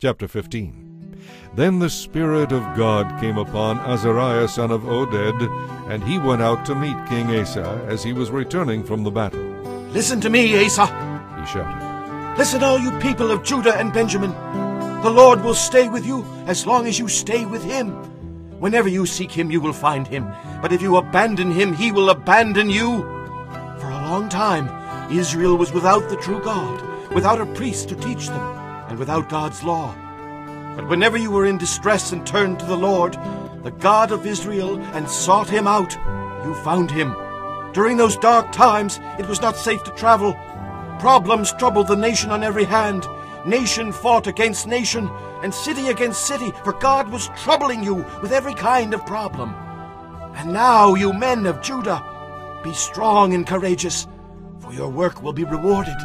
Chapter 15 Then the Spirit of God came upon Azariah son of Oded, and he went out to meet King Asa as he was returning from the battle. Listen to me, Asa. He shouted, Listen, all you people of Judah and Benjamin. The Lord will stay with you as long as you stay with him. Whenever you seek him, you will find him. But if you abandon him, he will abandon you. For a long time, Israel was without the true God, without a priest to teach them, and without God's law. But whenever you were in distress and turned to the Lord, the God of Israel, and sought him out, you found him. During those dark times, it was not safe to travel. Problems troubled the nation on every hand. Nation fought against nation, and city against city, for God was troubling you with every kind of problem. And now, you men of Judah, be strong and courageous, for your work will be rewarded.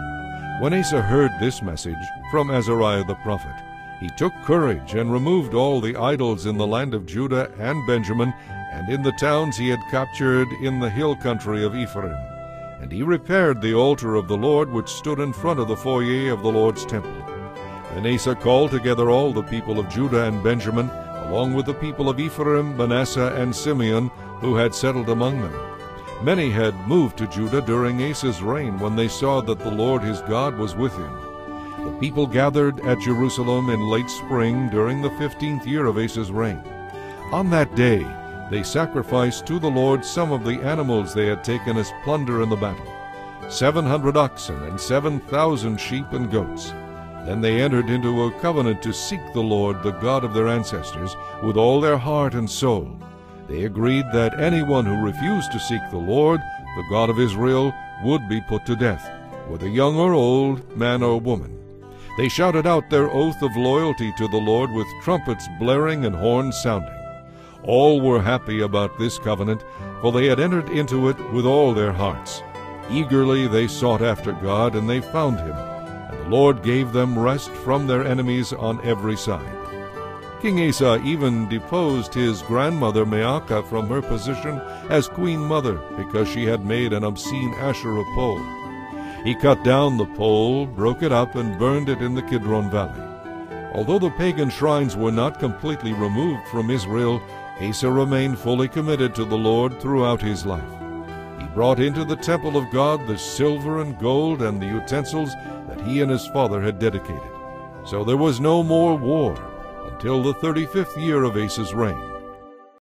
When Asa heard this message from Azariah the prophet, he took courage and removed all the idols in the land of Judah and Benjamin, and in the towns he had captured in the hill country of Ephraim. And he repaired the altar of the Lord which stood in front of the foyer of the Lord's temple. Then Asa called together all the people of Judah and Benjamin, along with the people of Ephraim, Manasseh, and Simeon, who had settled among them. Many had moved to Judah during Asa's reign when they saw that the Lord his God was with him. The people gathered at Jerusalem in late spring during the fifteenth year of Asa's reign. On that day they sacrificed to the Lord some of the animals they had taken as plunder in the battle, seven hundred oxen and seven thousand sheep and goats. Then they entered into a covenant to seek the Lord, the God of their ancestors, with all their heart and soul. They agreed that anyone who refused to seek the Lord, the God of Israel, would be put to death, whether young or old, man or woman. They shouted out their oath of loyalty to the Lord with trumpets blaring and horns sounding. All were happy about this covenant, for they had entered into it with all their hearts. Eagerly they sought after God, and they found him, and the Lord gave them rest from their enemies on every side. King Asa even deposed his grandmother Maacah from her position as queen mother because she had made an obscene Asherah pole. He cut down the pole, broke it up, and burned it in the Kidron Valley. Although the pagan shrines were not completely removed from Israel, Asa remained fully committed to the Lord throughout his life. He brought into the temple of God the silver and gold and the utensils that he and his father had dedicated. So there was no more war until the thirty-fifth year of Asa's reign.